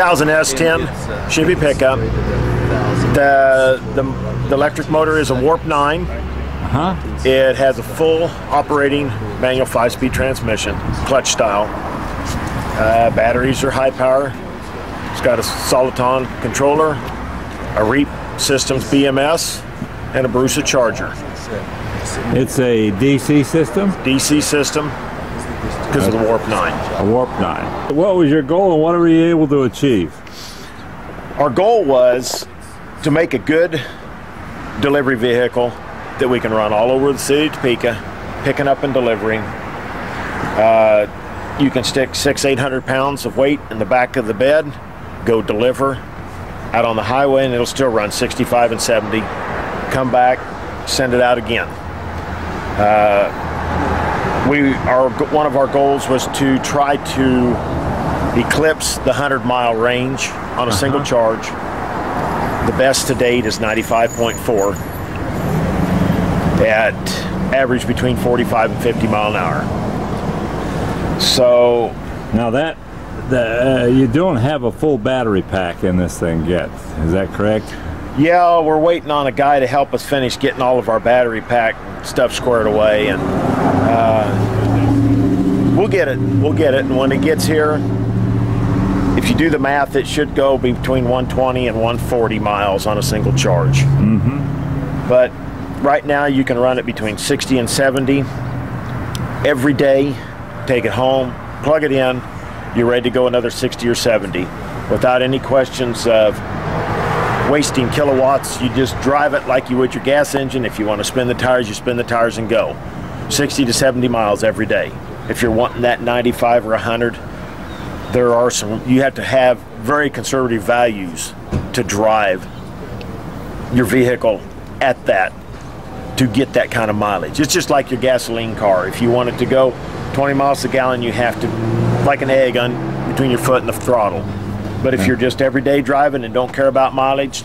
2000 S10 Chevy pickup. The, the, the electric motor is a Warp 9. Huh? It has a full operating manual five-speed transmission, clutch style. Uh, batteries are high power. It's got a Soliton controller, a REAP Systems BMS, and a Brusa charger. It's a DC system, DC system because of the Warp 9. a Warp 9. What was your goal and what were you able to achieve? Our goal was to make a good delivery vehicle that we can run all over the city of Topeka, picking up and delivering. Uh, you can stick six, eight hundred pounds of weight in the back of the bed, go deliver out on the highway, and it'll still run 65 and 70. Come back, send it out again. Uh, we our one of our goals was to try to eclipse the 100 mile range on a single charge. The best to date is 95.4 at average between 45 and 50 mile an hour. So Now that the, uh, you don't have a full battery pack in this thing yet. Is that correct? yeah, we're waiting on a guy to help us finish getting all of our battery pack stuff squared away, and uh, we'll get it. We'll get it, and when it gets here, if you do the math, it should go between 120 and 140 miles on a single charge. Mm-hmm. But right now, you can run it between 60 and 70 every day. Take it home, plug it in. You're ready to go another 60 or 70 without any questions of wasting kilowatts. You just drive it like you would your gas engine. If you want to spin the tires, you spin the tires and go. 60 to 70 miles every day. If you're wanting that 95 or 100, there are some, you have to have very conservative values to drive your vehicle at that to get that kind of mileage. It's just like your gasoline car. If you want it to go 20 miles a gallon, you have to, like an egg on between your foot and the throttle. But if you're just everyday driving and don't care about mileage,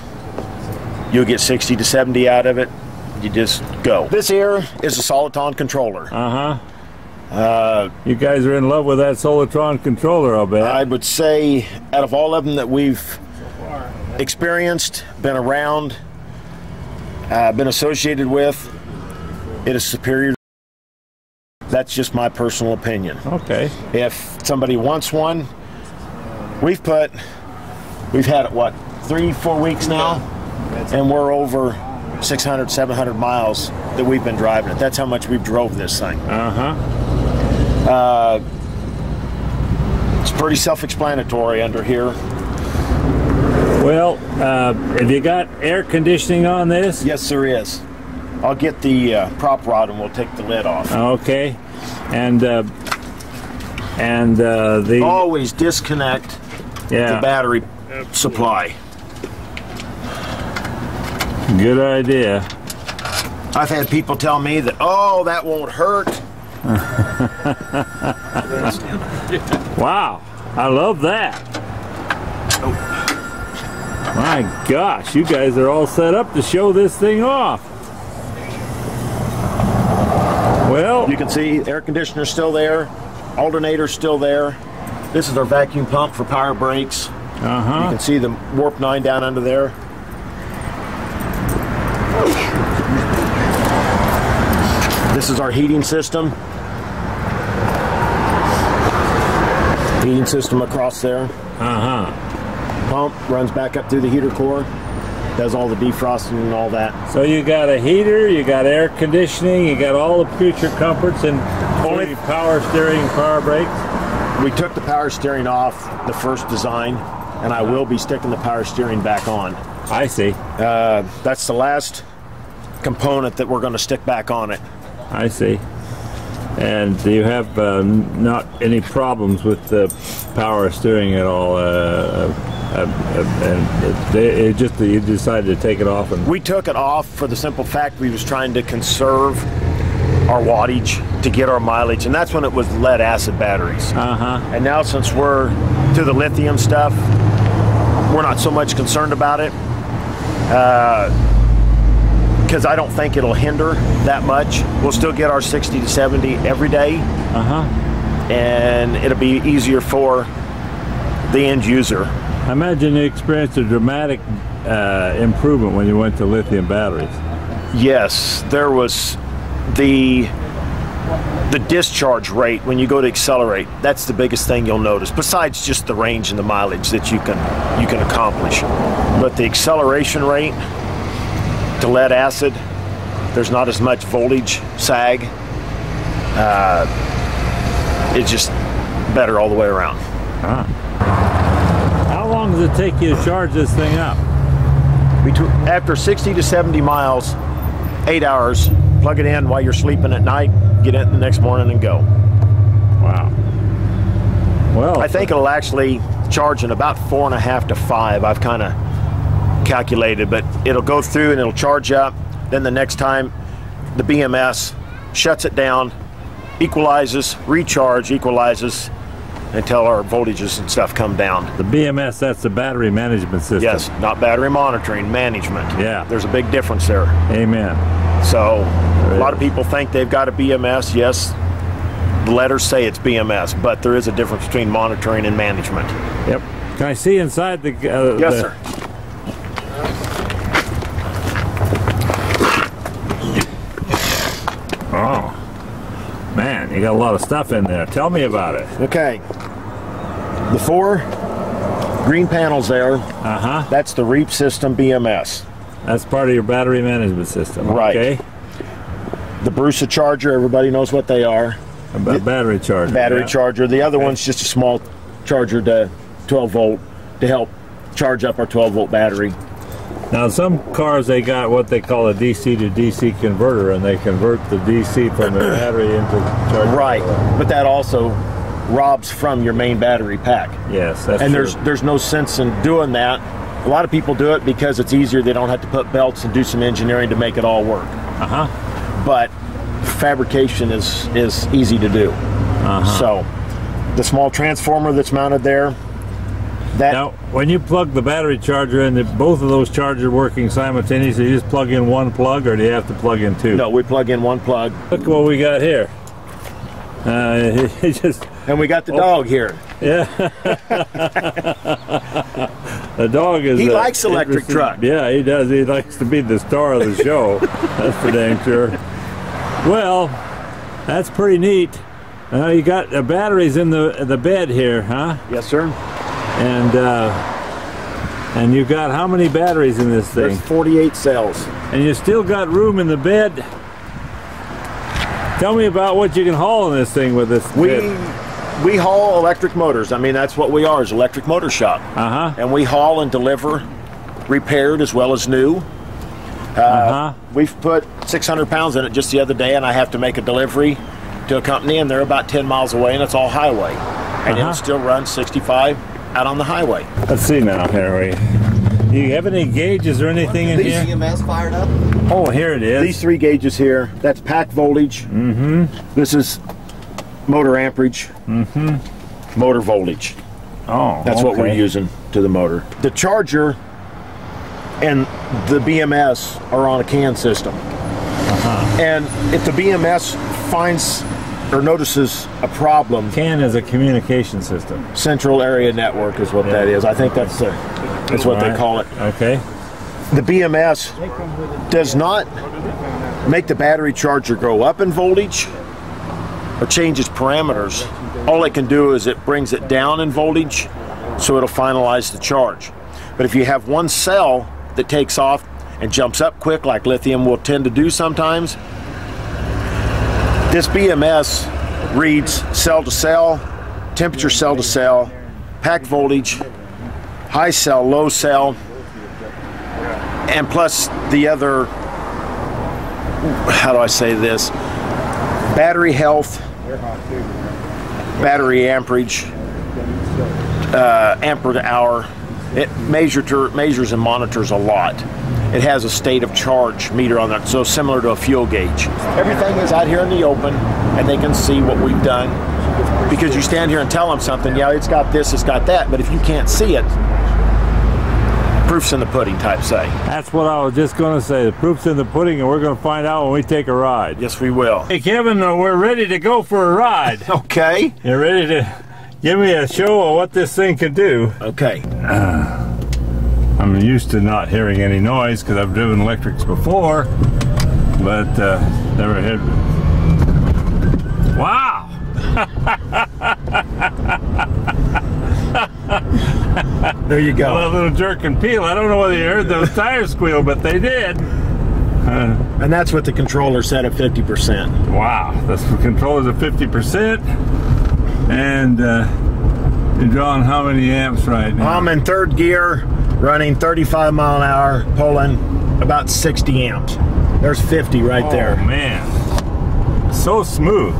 you'll get 60 to 70 out of it. You just go. This here is a Soliton controller. Uh huh. Uh, you guys are in love with that Soliton controller, I'll bet. I would say, out of all of them that we've experienced, been around, uh, been associated with, it is superior. That's just my personal opinion. okay. If somebody wants one, we've put, we've had it what, three, four weeks now, and we're over 600, 700 miles that we've been driving it. That's how much we've drove this thing. Uh huh. It's pretty self-explanatory under here. Well, uh, have you got air conditioning on this? Yes, there is. I'll get the uh, prop rod and we'll take the lid off. Okay. And uh, and uh, the Always disconnect yeah, the battery supply. Good idea. I've had people tell me that, oh, that won't hurt. Wow, I love that. My gosh, you guys are all set up to show this thing off. Well, You can see air conditioner's still there, alternator's still there. This is our vacuum pump for power brakes. Uh-huh. You can see the Warp 9 down under there. This is our heating system. Heating system across there. Uh huh. Pump runs back up through the heater core, does all the defrosting and all that. So you got a heater, you got air conditioning, you got all the future comforts, and Only- only power steering, power brakes. We took the power steering off the first design, and I will be sticking the power steering back on. I see. Uh, that's the last component that we're going to stick back on it. I see. And do you have uh, not any problems with the power steering at all? Uh, uh, uh, and it, it just you decided to take it off and We took it off for the simple fact we was trying to conserve our wattage to get our mileage, and that's when it was lead acid batteries. uh huh. And now since we're to the lithium stuff, we're not so much concerned about it. Because I don't think it'll hinder that much. We'll still get our 60 to 70 every day, Uh huh. and it'll be easier for the end user I imagine you experienced a dramatic uh, improvement when you went to lithium batteries. Yes, there was the the discharge rate when you go to accelerate. That's the biggest thing you'll notice. Besides just the range and the mileage that you can you can accomplish, but the acceleration rate to lead acid, there's not as much voltage sag. Uh, it's just better all the way around. How long does it take you to charge this thing up? Between, after 60 to 70 miles, eight hours, plug it in while you're sleeping at night, get it the next morning and go. Wow. Well, I think it'll actually charge in about four and a half to five. I've kind of calculated, but it'll go through and it'll charge up. Then the next time, the BMS shuts it down, equalizes, recharge, equalizes until our voltages and stuff come down. the BMS, that's the battery management system. Yes, not battery monitoring, management. Yeah. There's a big difference there. Amen. So a lot of people think they've got a BMS. Yes, the letters say it's BMS, but there is a difference between monitoring and management. Yep. Can I see inside the? Uh, Yes, the- sir. Oh, man, you got a lot of stuff in there. Tell me about it. Okay. The four green panels there, Uh huh. that's the REAP system BMS. That's part of your battery management system. Right. Okay. The Brusa charger, everybody knows what they are. A ba- battery charger. Battery yeah. charger. The other one's just a small charger to 12 volt to help charge up our 12 volt battery. Now, some cars they got what they call a DC to DC converter, and they convert the DC from the battery into charger. Right. But that also robs from your main battery pack. Yes, that's and true. there's there's no sense in doing that. A lot of people do it because it's easier. They don't have to put belts and do some engineering to make it all work. uh huh. But fabrication is is easy to do. Uh-huh. So the small transformer that's mounted there, that Now, when you plug the battery charger in, both of those chargers working simultaneously, you just plug in one plug, or do you have to plug in two? no, we plug in one plug, Look what we got here. Uh, he just and we got the dog here. yeah. the dog is. He uh, likes electric truck. Yeah, he does. He likes to be the star of the show. that's for dang sure. Well, that's pretty neat. Uh, you got the batteries in the the bed here, huh? Yes, sir. And uh, and you got how many batteries in this thing? There's 48 cells. And you still got room in the bed. Tell me about what you can haul in this thing with this We bed. we haul electric motors. I mean, that's what we are, is electric motor shop. Uh huh. And we haul and deliver repaired as well as new. Uh huh. We've put 600 pounds in it just the other day, and I have to make a delivery to a company, and they're about 10 miles away, and it's all highway. And Uh-huh. it'll still run 65 out on the highway. Let's see now, Harry. Do you have any gauges or anything in here? EMS fired up? Oh, here it is. These three gauges here, that's pack voltage. Mm-hmm. This is motor amperage. Mm-hmm. Motor voltage. oh, That's what we're using to the motor. The charger and the BMS are on a CAN system. Uh-huh. And if the BMS finds or notices a problem, CAN is a communication system. Central Area Network is what that Yeah. is. I think that's the, that's what they call it. Okay. The BMS does not make the battery charger go up in voltage or change its parameters. All it can do is it brings it down in voltage so it'll finalize the charge. But if you have one cell that takes off and jumps up quick like lithium will tend to do sometimes, this BMS reads cell to cell, temperature cell to cell, pack voltage, high cell, low cell, and plus the other how do I say this? Battery health battery amperage uh, ampere hour. It measure to, measures and monitors a lot it has a state of charge meter on that so similar to a fuel gauge everything is out here in the open and they can see what we've done because you stand here and tell them something yeah it's got this it's got that but if you can't see it proof's in the pudding type say That's what I was just going to say. The proof's in the pudding, and we're going to find out when we take a ride. yes we will Hey, Kevin, uh, we're ready to go for a ride. okay You ready to give me a show of what this thing can do. Okay. I'm used to not hearing any noise because I've driven electrics before, but uh, never had. Wow! There you go. A little jerk and peel. I don't know whether you heard those tires squeal, but they did. And that's what the controller set at 50%. Wow, the controller's at 50%. And uh, you're drawing how many amps right now? I'm in third gear, running 35 mile an hour, pulling about 60 amps. There's 50 right Oh, there. Oh man. So smooth.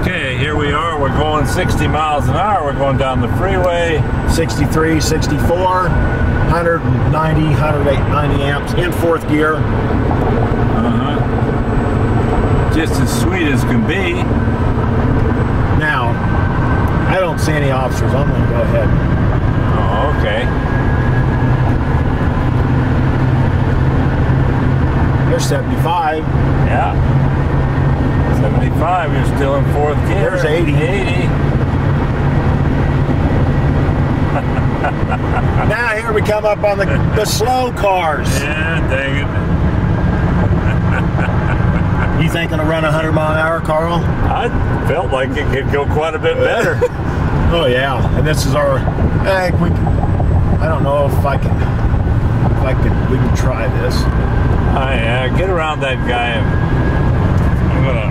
Okay, here we are. We're going 60 miles an hour. We're going down the freeway. 63, 64, 190, 108, 90 amps in fourth gear. Uh-huh. Just as sweet as can be. I don't see any officers. I'm going to go ahead. Oh, okay. There's 75. Yeah. 75, you're still in fourth gear. There's 80. 80. Now here we come up on the, the slow cars. Yeah, it. You think it'll run 100 mile an hour, Carl? I felt like it could go quite a bit better. Oh yeah. And this is our. Eh, we, I don't know if I can. If I could, we can try this. I uh, get around that guy. I'm gonna.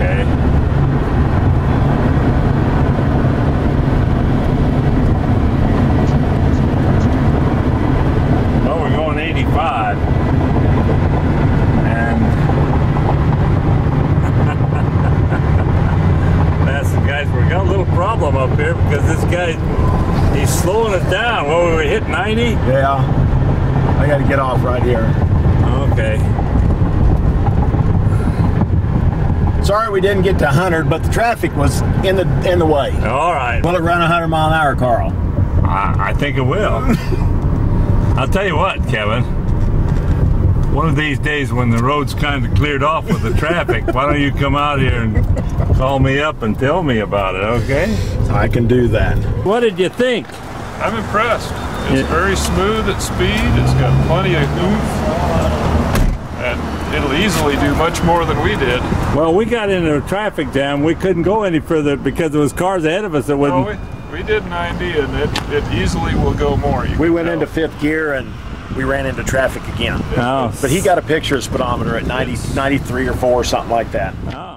Okay. Well, we're going 85. And that's the guys. We got a little problem up here because this guy he's slowing us down. Well, we were hit 90. Yeah. I got to get off right here. Oh, okay. Sorry we didn't get to 100, but the traffic was in the in the way. All right. Will it run 100 mile an hour, Carl? I, I think it will. I'll tell you what, Kevin. One of these days when the road's kind of cleared off with the traffic, why don't you come out here and call me up and tell me about it, okay? I can do that. What did you think? I'm impressed. It's Yeah. very smooth at speed. It's got plenty of oomph. And it'll easily do much more than we did. Well, we got into a traffic jam. We couldn't go any further because there was cars ahead of us that wouldn't. we, we did 90 and it, it easily will go more. We went tell. into fifth gear and we ran into traffic again. Oh, But he got a picture of speedometer at 90, 93 or 4, or something like that. Oh.